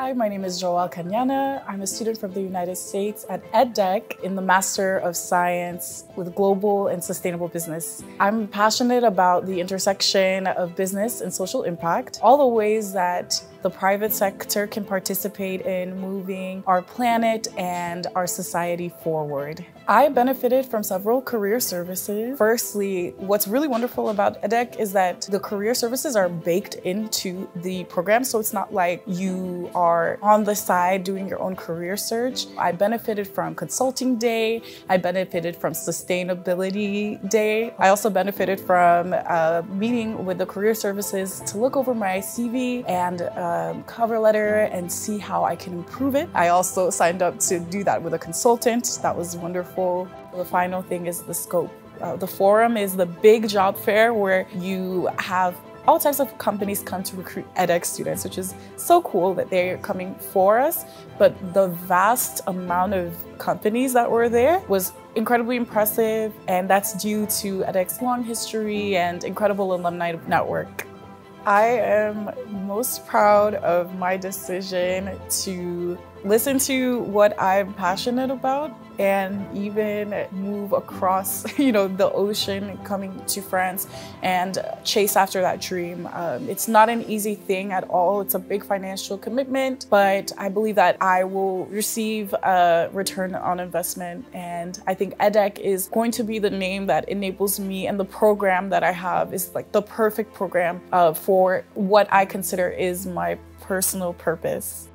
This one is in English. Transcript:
Hi, my name is Joelle Kanyana. I'm a student from the United States at EDHEC in the Master of Science with Global and Sustainable Business. I'm passionate about the intersection of business and social impact, all the ways that the private sector can participate in moving our planet and our society forward. I benefited from several career services. Firstly, what's really wonderful about EDHEC is that the career services are baked into the program, so it's not like you are on the side doing your own career search. I benefited from consulting day, I benefited from sustainability day. I also benefited from a meeting with the career services to look over my CV and uh, um, cover letter and see how I can improve it. I also signed up to do that with a consultant. That was wonderful the final thing is the scope. Uh, the forum is the big job fair where you have all types of companies come to recruit EDHEC students, which is so cool that they're coming for us. But the vast amount of companies that were there was incredibly impressive, and that's due to EDHEC's long history and incredible alumni network. I am most proud of my decision to listen to what I'm passionate about and even move across, you know, the ocean coming to France and chase after that dream. Um, it's not an easy thing at all. It's a big financial commitment, but I believe that I will receive a return on investment. And I think EDHEC is going to be the name that enables me and the program that I have is like the perfect program uh, for what I consider is my personal purpose.